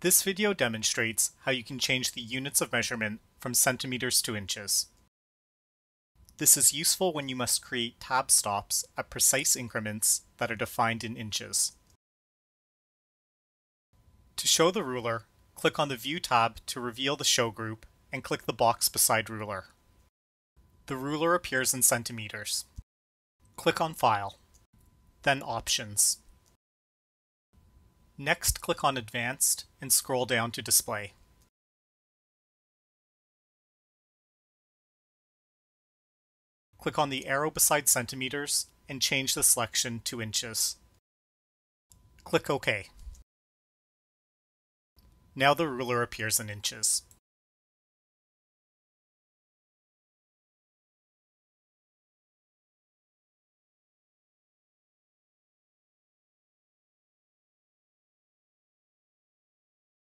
This video demonstrates how you can change the units of measurement from centimeters to inches. This is useful when you must create tab stops at precise increments that are defined in inches. To show the ruler, click on the View tab to reveal the show group and click the box beside ruler. The ruler appears in centimeters. Click on File, then Options. Next click on Advanced and scroll down to Display. Click on the arrow beside centimeters and change the selection to inches. Click OK. Now the ruler appears in inches.